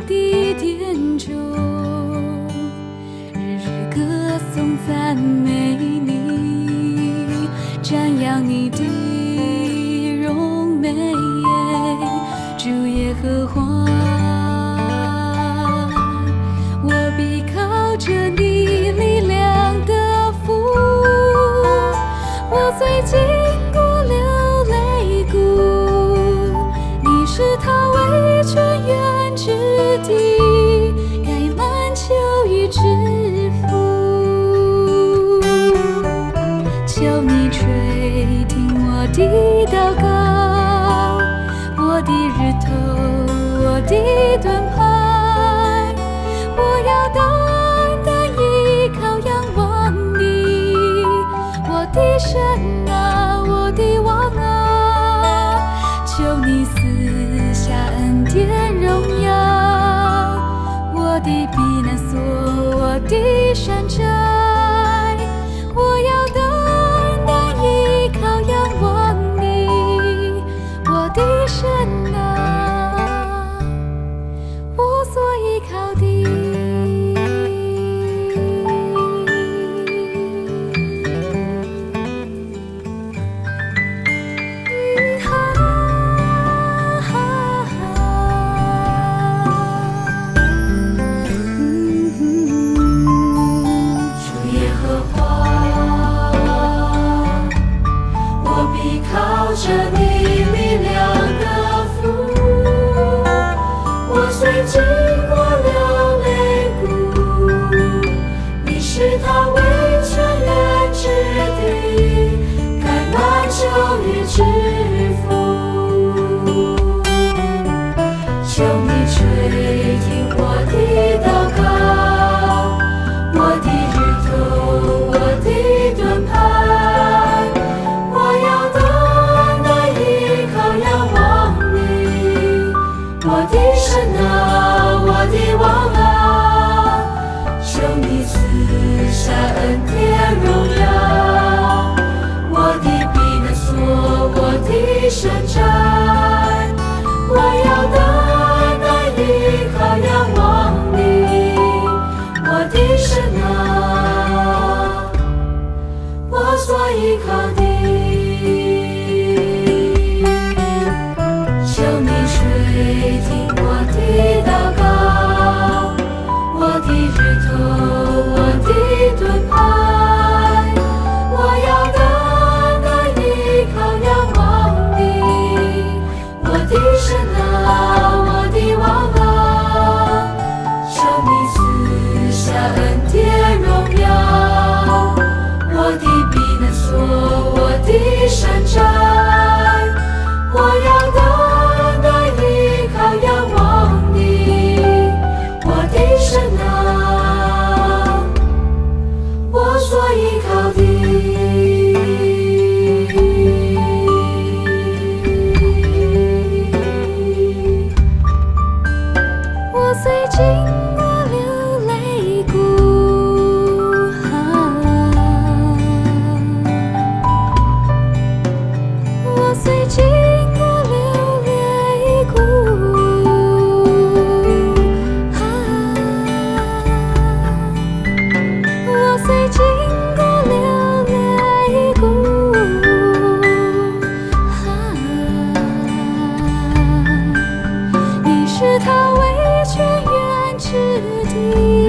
的点中，日日歌颂赞美你，瞻仰你的荣美，主耶和华。谁听我的祷告？我的日头，我的盾牌。着你一生长的山寨，我要。see